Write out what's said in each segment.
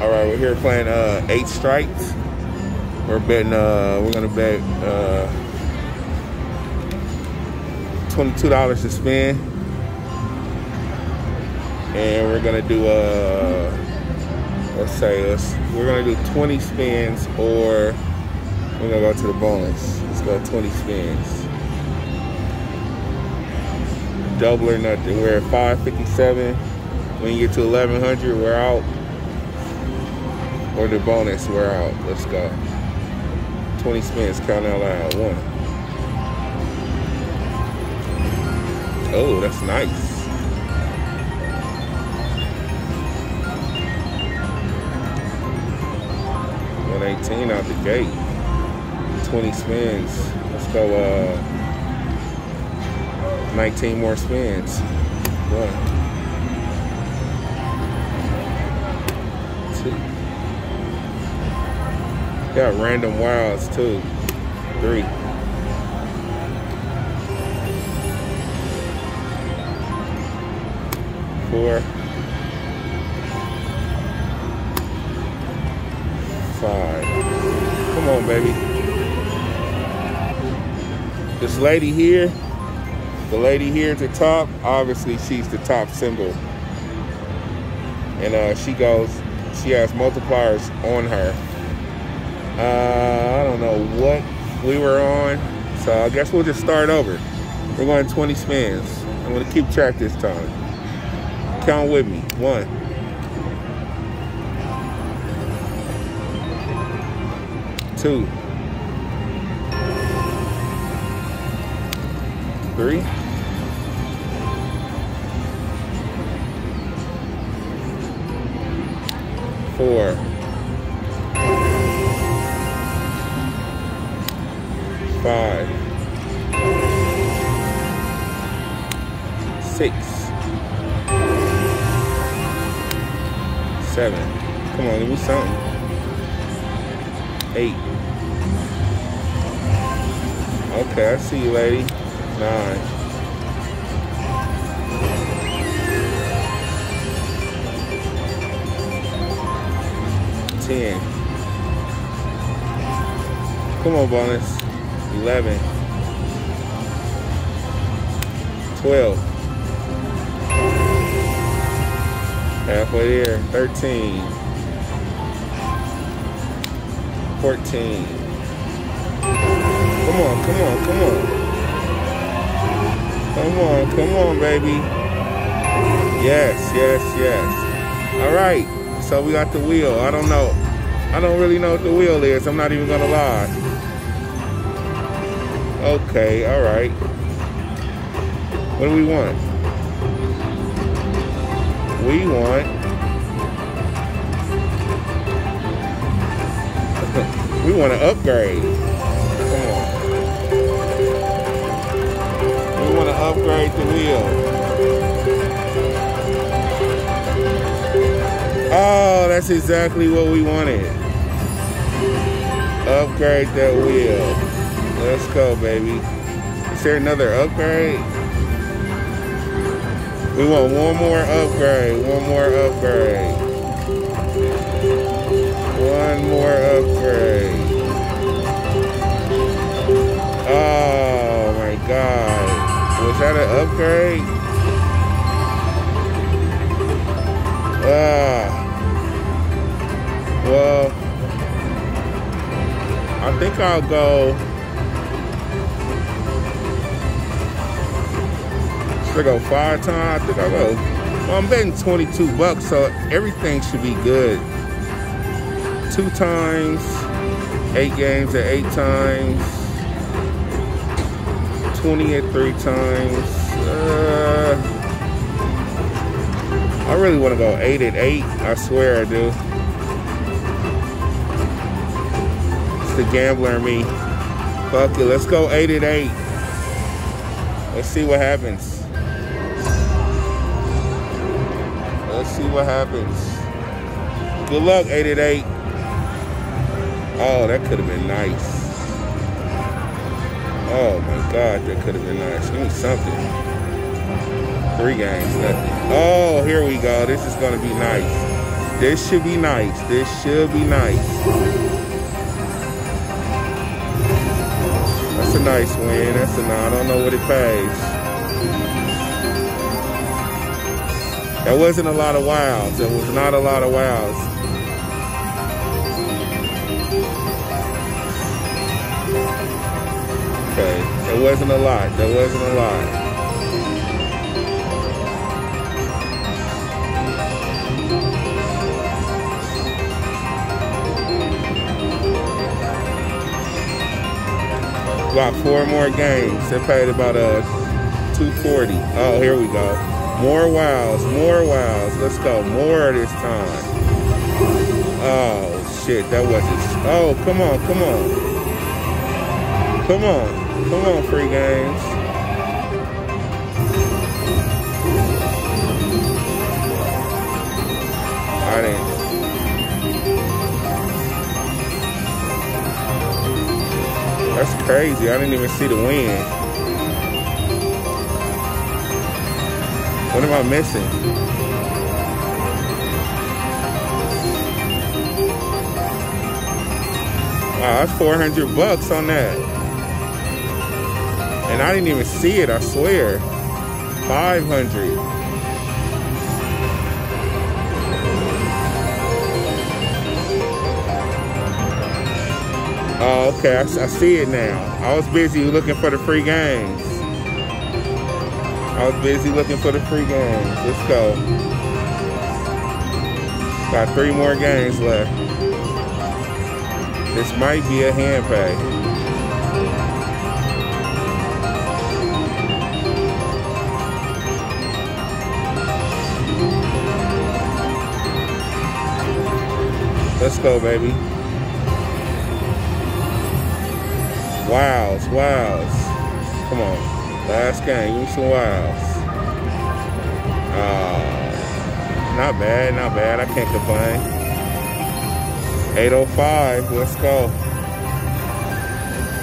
All right, we're here playing uh, eight stripes. We're betting. Uh, we're gonna bet uh, twenty-two dollars to spin, and we're gonna do uh, let's say let's, we're gonna do twenty spins, or we're gonna go to the bonus. Let's go twenty spins. Double or nothing. We're at five fifty-seven. When you get to eleven hundred, we're out or the bonus, we're out. Let's go. 20 spins, count out loud. One. Oh, that's nice. One eighteen out the gate. Twenty spins. Let's go. Uh, nineteen more spins. One, two. Got random wilds too. Three. Four. Five. Come on, baby. This lady here, the lady here at the top, obviously she's the top symbol. And uh, she goes, she has multipliers on her. Uh, I don't know what we were on, so I guess we'll just start over. We're going 20 spins. I'm gonna keep track this time. Count with me. One. Two. Three. Four. Five, six, seven. Come on, give me something. Eight. Okay, I see you, lady. Nine. Ten. Come on, bonus. 11, 12, halfway there, 13, 14. Come on, come on, come on. Come on, come on, baby. Yes, yes, yes. All right, so we got the wheel. I don't know. I don't really know what the wheel is. I'm not even gonna lie. Okay, all right. What do we want? We want. we want to upgrade. Come on. We want to upgrade the wheel. Oh, that's exactly what we wanted. Upgrade that wheel. Let's go, baby. Is there another upgrade? We want one more upgrade. One more upgrade. One more upgrade. Oh my god. Was that an upgrade? Ah. Well, I think I'll go I go five times. I think I go. Well, I'm betting 22 bucks, so everything should be good. Two times, eight games at eight times, 20 at three times. Uh, I really want to go eight at eight. I swear I do. It's the gambler in me. Fuck it, let's go eight at eight. Let's see what happens. Let's see what happens. Good luck, 888. Oh, that could have been nice. Oh my God, that could have been nice. Give me something. Three games, nothing. Oh, here we go. This is gonna be nice. This should be nice. This should be nice. That's a nice win. That's a. I don't know what it pays. That wasn't a lot of wows. It was not a lot of wows. Okay, it wasn't a lot. That wasn't a lot. Got four more games. They paid about a uh, 240. Oh, here we go. More wows, more wows. Let's go. More this time. Oh shit, that wasn't. Oh, come on, come on. Come on. Come on, free games. I didn't. That's crazy. I didn't even see the win. What am I missing? Wow, that's 400 bucks on that. And I didn't even see it, I swear. 500. Oh, okay. I, I, see it now. I was busy looking for the free games. I was busy looking for the free games. Let's go. Got three more games left. This might be a hand pay. Let's go, baby. Wows, wows. Come on. Last game. Some wows. Uh, not bad, not bad. I can't complain. 805. Let's go.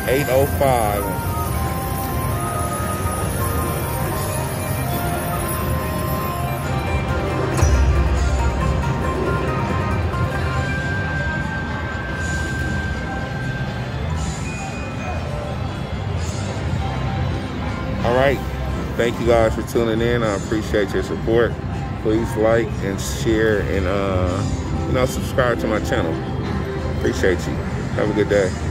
805. Right. Thank you guys for tuning in. I appreciate your support. Please like and share and uh, you know subscribe to my channel. Appreciate you. Have a good day.